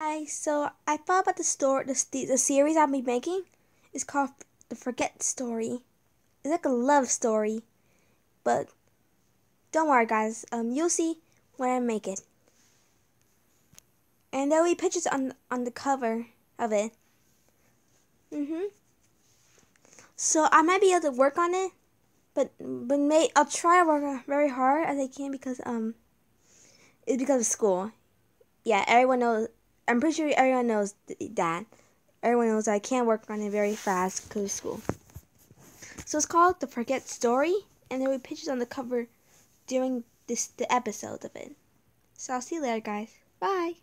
Hi, so I thought about the story, the, the series I'll be making. It's called The Forget Story. It's like a love story, but don't worry, guys. Um, you'll see when I make it, and there'll be pictures on on the cover of it. Mhm. So I might be able to work on it, but but may I'll try to work very hard as I can because um, it's because of school. Yeah, everyone knows I'm pretty sure everyone knows that. Everyone knows I can't work on it very fast because of school. So it's called The Forget Story, and there will be pictures on the cover during this the episode of it. So I'll see you later, guys. Bye.